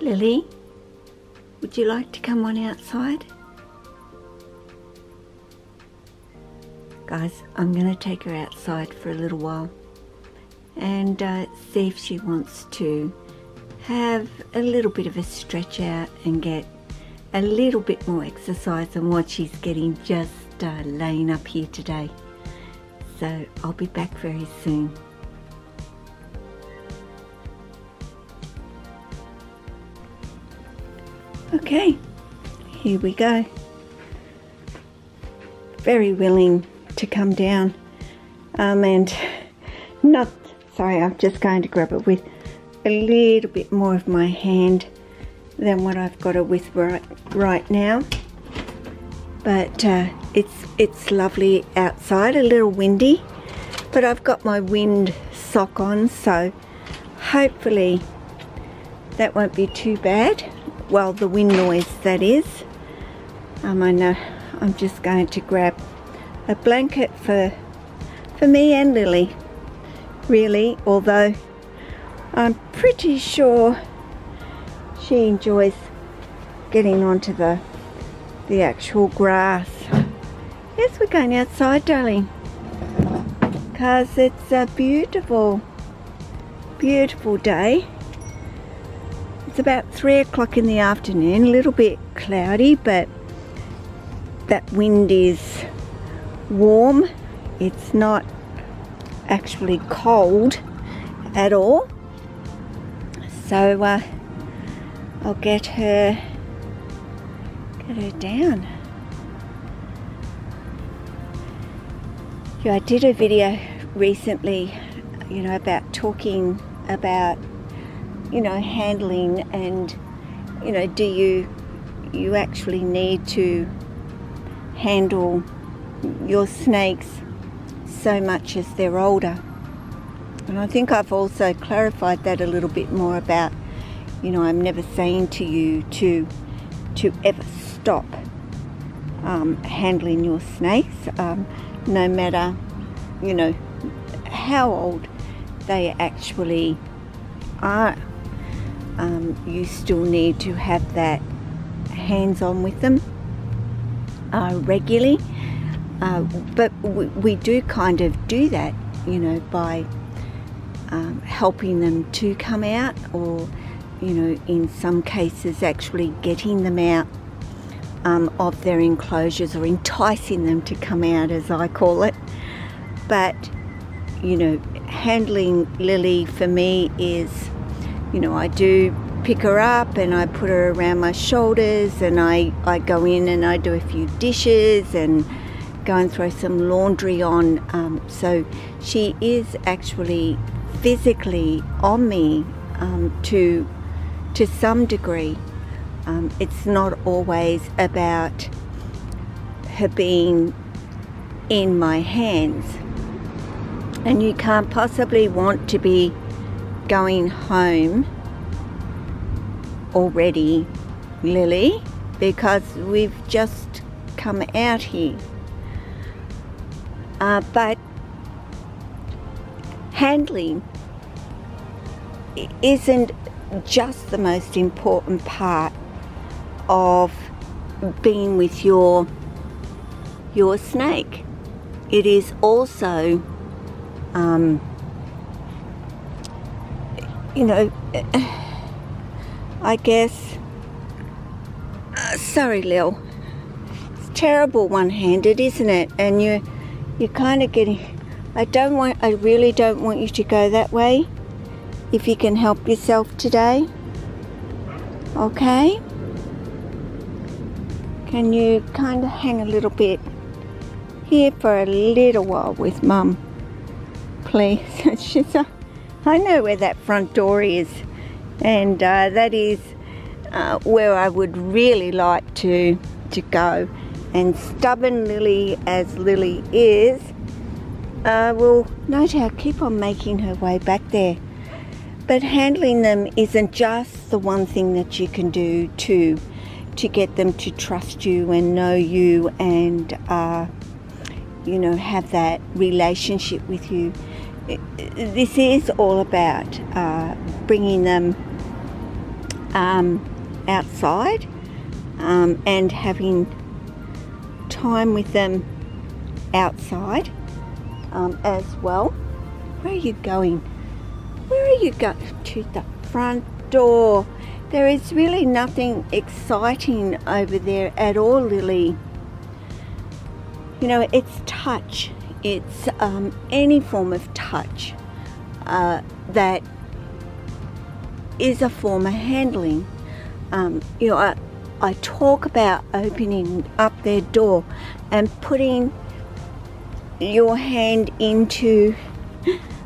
Lily, would you like to come on outside? Guys, I'm going to take her outside for a little while and uh, see if she wants to have a little bit of a stretch out and get a little bit more exercise than what she's getting just uh, laying up here today. So I'll be back very soon. Okay, here we go. Very willing to come down um, and not, sorry, I'm just going to grab it with a little bit more of my hand than what I've got it with right, right now. But uh, it's, it's lovely outside, a little windy, but I've got my wind sock on, so hopefully that won't be too bad well the wind noise that is. Um, I know I'm just going to grab a blanket for for me and Lily really although I'm pretty sure she enjoys getting onto the the actual grass. Yes we're going outside darling because it's a beautiful beautiful day it's about three o'clock in the afternoon, a little bit cloudy, but that wind is warm. It's not actually cold at all. So uh, I'll get her, get her down. Yeah, I did a video recently, you know, about talking about you know, handling and, you know, do you, you actually need to handle your snakes so much as they're older. And I think I've also clarified that a little bit more about, you know, I'm never saying to you to, to ever stop um, handling your snakes, um, no matter, you know, how old they actually are um, you still need to have that hands on with them uh, regularly. Uh, but we, we, do kind of do that, you know, by um, helping them to come out or, you know, in some cases actually getting them out um, of their enclosures or enticing them to come out, as I call it. But, you know, handling Lily for me is you know, I do pick her up and I put her around my shoulders and I, I go in and I do a few dishes and go and throw some laundry on. Um, so she is actually physically on me um, to, to some degree. Um, it's not always about her being in my hands. And you can't possibly want to be going home already, Lily, because we've just come out here. Uh, but handling isn't just the most important part of being with your your snake. It is also um, you know, I guess. Uh, sorry, Lil. It's terrible one-handed, isn't it? And you, you're kind of getting. I don't want. I really don't want you to go that way. If you can help yourself today. Okay. Can you kind of hang a little bit here for a little while with Mum, please? She's I know where that front door is and uh, that is uh, where I would really like to to go. And stubborn Lily as Lily is uh, will no doubt keep on making her way back there. But handling them isn't just the one thing that you can do to to get them to trust you and know you and uh, you know have that relationship with you this is all about uh, bringing them um, outside um, and having time with them outside um, as well. Where are you going? Where are you going? To the front door. There is really nothing exciting over there at all, Lily. You know, it's touch. It's um, any form of touch uh, that is a form of handling. Um, you know, I, I talk about opening up their door and putting your hand into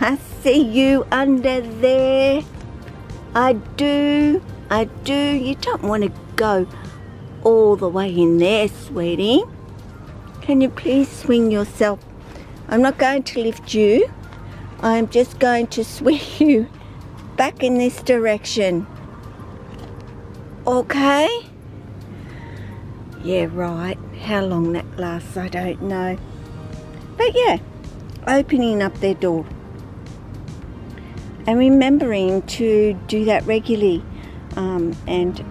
I see you under there. I do I do. You don't want to go all the way in there sweetie. Can you please swing yourself I'm not going to lift you. I'm just going to swing you back in this direction. Okay? Yeah right. How long that lasts I don't know. But yeah, opening up their door. And remembering to do that regularly um, and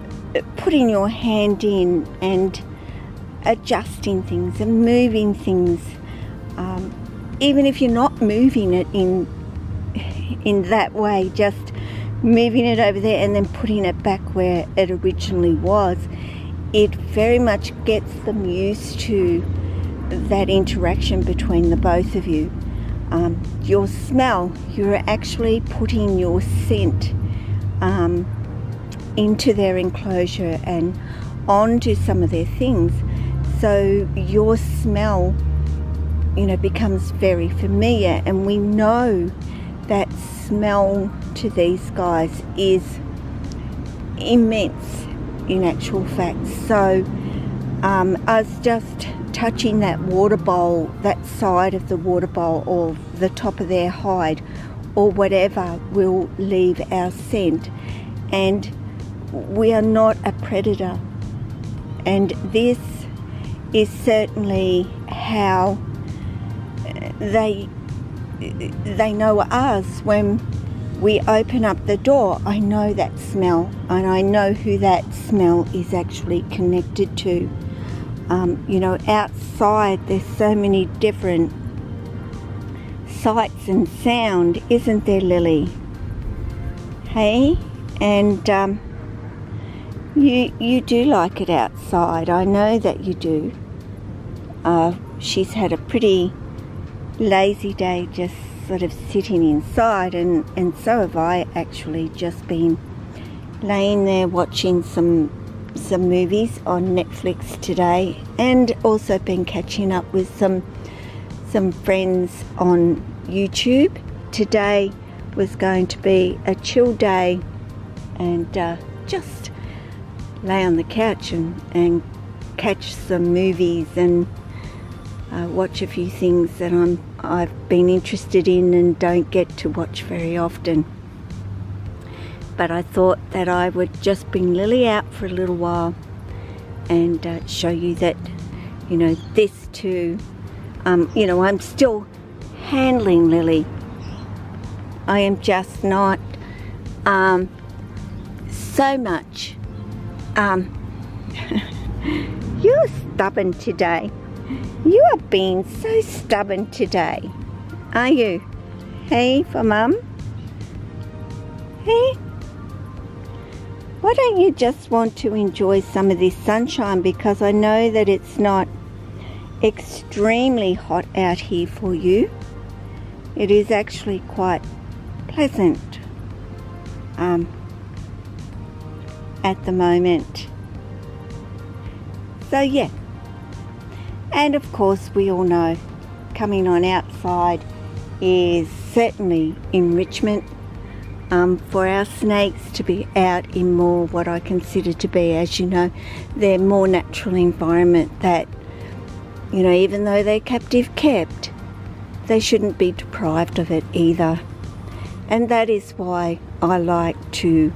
putting your hand in and adjusting things and moving things um, even if you're not moving it in in that way just moving it over there and then putting it back where it originally was it very much gets them used to that interaction between the both of you. Um, your smell, you're actually putting your scent um, into their enclosure and onto some of their things. So your smell, you know, becomes very familiar, and we know that smell to these guys is immense in actual fact. So um, was just touching that water bowl, that side of the water bowl or the top of their hide or whatever will leave our scent. And we are not a predator. And this is certainly how they they know us when we open up the door. I know that smell and I know who that smell is actually connected to. Um, you know, outside there's so many different sights and sound, isn't there, Lily? Hey, and um, you you do like it outside. I know that you do. Uh, she's had a pretty lazy day, just sort of sitting inside, and and so have I. Actually, just been laying there watching some some movies on Netflix today and also been catching up with some some friends on YouTube. Today was going to be a chill day and uh, just lay on the couch and, and catch some movies and uh, watch a few things that I'm I've been interested in and don't get to watch very often. But I thought that I would just bring Lily out for a little while and uh, show you that you know this too um, you know I'm still handling Lily. I am just not um, so much um, you're stubborn today you are being so stubborn today. Are you? Hey for mum? Hey? Why don't you just want to enjoy some of this sunshine? Because I know that it's not extremely hot out here for you. It is actually quite pleasant um, at the moment. So yeah, and of course we all know coming on outside is certainly enrichment um, for our snakes to be out in more what I consider to be, as you know, their more natural environment that, you know, even though they're captive kept, they shouldn't be deprived of it either. And that is why I like to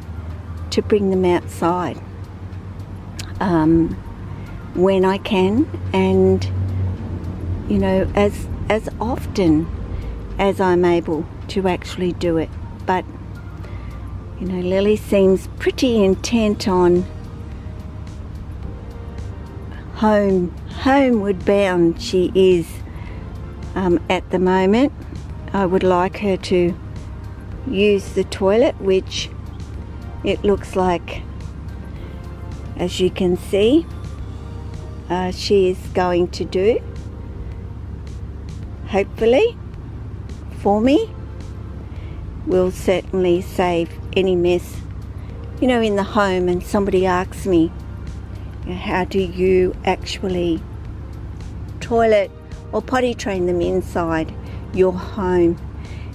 to bring them outside um, when I can and you know as as often as I'm able to actually do it. But You know, Lily seems pretty intent on home, homeward bound she is um, at the moment. I would like her to use the toilet, which it looks like, as you can see, uh, she is going to do. Hopefully, for me, will certainly save any mess, you know, in the home. And somebody asks me, how do you actually toilet or potty train them inside your home?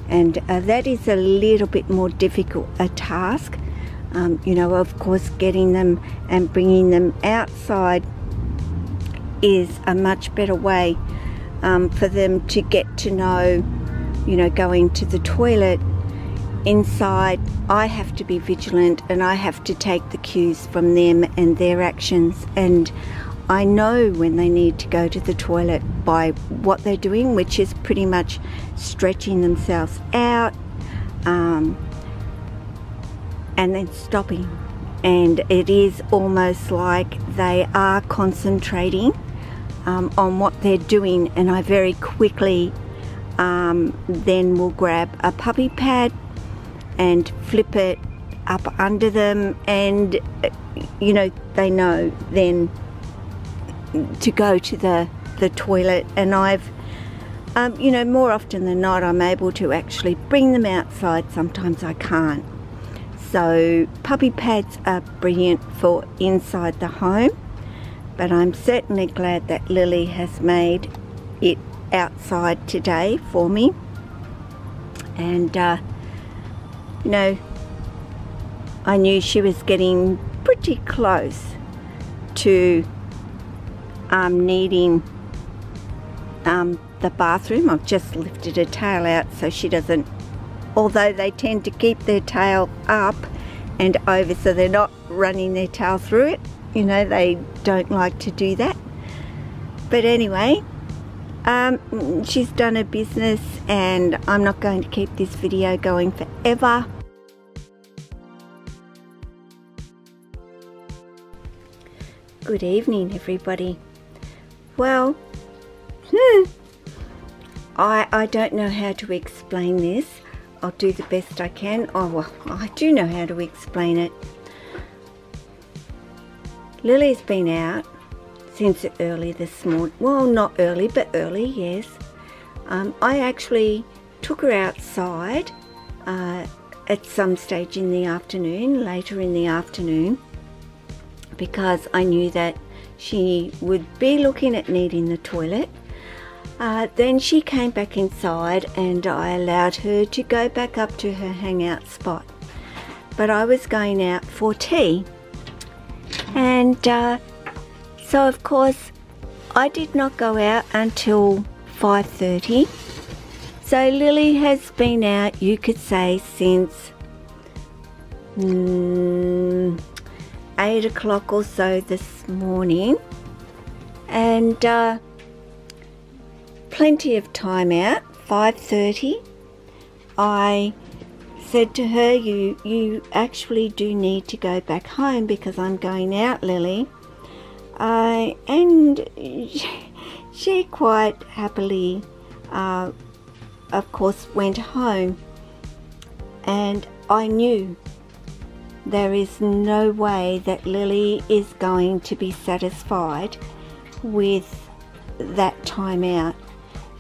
And uh, that is a little bit more difficult a task. Um, you know, of course, getting them and bringing them outside is a much better way um, for them to get to know, you know, going to the toilet inside, I have to be vigilant and I have to take the cues from them and their actions. And I know when they need to go to the toilet by what they're doing, which is pretty much stretching themselves out um, and then stopping. And it is almost like they are concentrating um, on what they're doing, and I very quickly um, then will grab a puppy pad and flip it up under them and you know they know then to go to the the toilet and I've um, you know more often than not I'm able to actually bring them outside. Sometimes I can't. So puppy pads are brilliant for inside the home but I'm certainly glad that Lily has made it outside today for me and uh, you know, I knew she was getting pretty close to um, needing um, the bathroom. I've just lifted her tail out so she doesn't, although they tend to keep their tail up and over so they're not running their tail through it. You know, they don't like to do that. But anyway, um, she's done her business and I'm not going to keep this video going forever. Good evening everybody. Well, hmm, I, I don't know how to explain this. I'll do the best I can. Oh, well, I do know how to explain it. Lily's been out since early this morning. Well, not early, but early, yes. Um, I actually took her outside uh, at some stage in the afternoon, later in the afternoon, because I knew that she would be looking at needing the toilet. Uh, then she came back inside and I allowed her to go back up to her hangout spot. But I was going out for tea and uh, so of course I did not go out until 5.30. So Lily has been out, you could say, since mm, 8 o'clock or so this morning. And uh, plenty of time out, 5.30. I said to her, you, you actually do need to go back home because I'm going out, Lily. Uh, and she quite happily, uh, of course, went home. And I knew there is no way that Lily is going to be satisfied with that time out.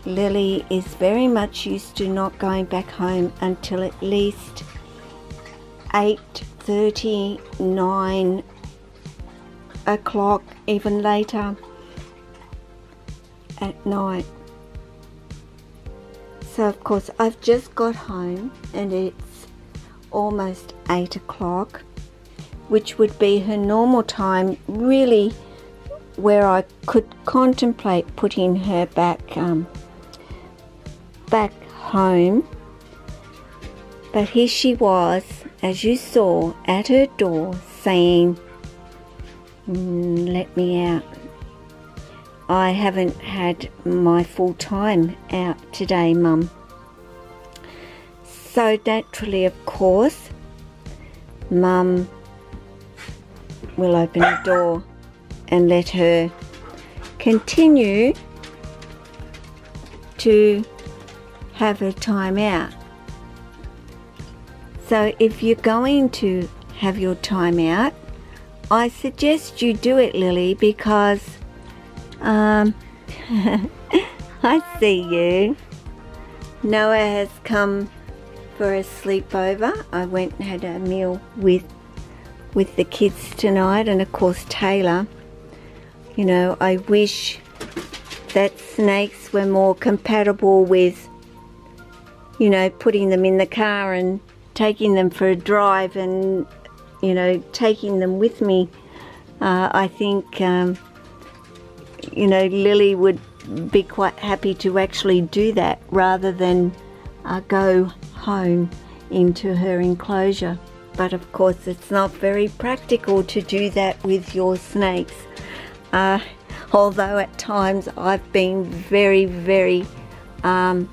Lily is very much used to not going back home until at least 8.39 o'clock, even later at night. So of course I've just got home and it's almost 8 o'clock which would be her normal time really where I could contemplate putting her back um, back home but here she was as you saw at her door saying Mm, let me out. I haven't had my full time out today, Mum. So naturally, of course, Mum will open the door and let her continue to have a time out. So if you're going to have your time out, I suggest you do it, Lily, because um, I see you. Noah has come for a sleepover. I went and had a meal with with the kids tonight, and of course Taylor. You know, I wish that snakes were more compatible with, you know, putting them in the car and taking them for a drive and, you know, taking them with me. Uh, I think, um, you know, Lily would be quite happy to actually do that rather than uh, go home into her enclosure. But of course, it's not very practical to do that with your snakes. Uh, although at times I've been very, very um,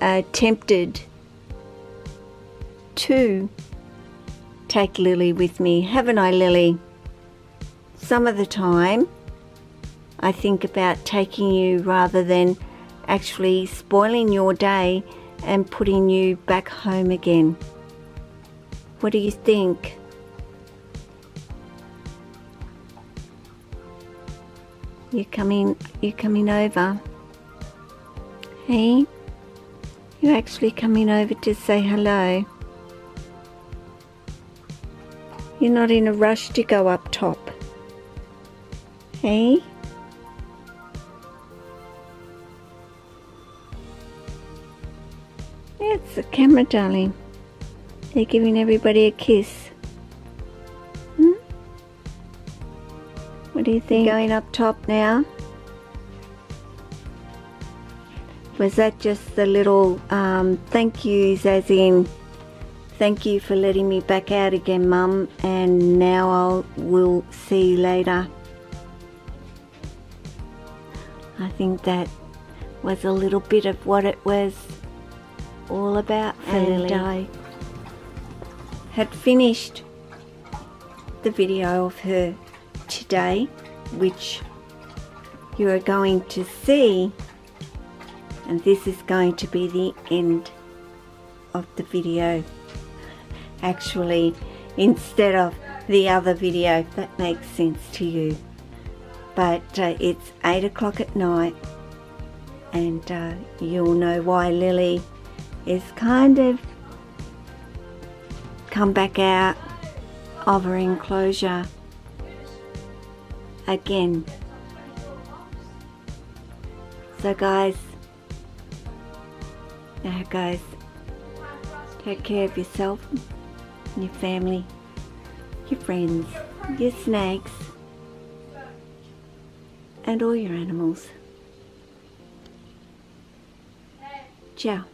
uh, tempted to take Lily with me, haven't I, Lily? Some of the time, I think about taking you rather than actually spoiling your day and putting you back home again. What do you think? You're coming You're coming over? Hey? You actually coming over to say hello? You're not in a rush to go up top. Hey? It's the camera, darling. They're giving everybody a kiss. Hmm? What do you think? Going up top now? Was that just the little um, thank yous as in thank you for letting me back out again mum and now I'll will see you later. I think that was a little bit of what it was all about for and Lily. I had finished the video of her today which you are going to see and this is going to be the end of the video. Actually instead of the other video if that makes sense to you. But uh, it's 8 o'clock at night and uh, you'll know why Lily is kind of come back out of her enclosure again. So guys now guys take care of yourself your family your friends your snakes and all your animals. Ciao